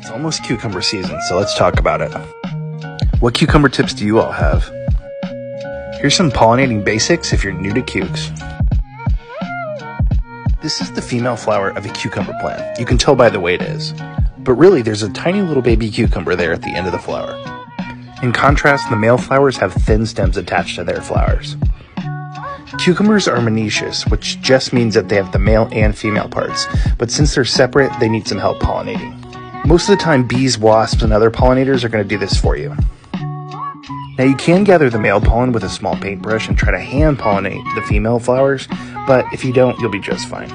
It's almost cucumber season, so let's talk about it. What cucumber tips do you all have? Here's some pollinating basics if you're new to cukes. This is the female flower of a cucumber plant. You can tell by the way it is. But really, there's a tiny little baby cucumber there at the end of the flower. In contrast, the male flowers have thin stems attached to their flowers. Cucumbers are monoecious, which just means that they have the male and female parts, but since they're separate, they need some help pollinating. Most of the time, bees, wasps, and other pollinators are going to do this for you. Now, you can gather the male pollen with a small paintbrush and try to hand pollinate the female flowers, but if you don't, you'll be just fine.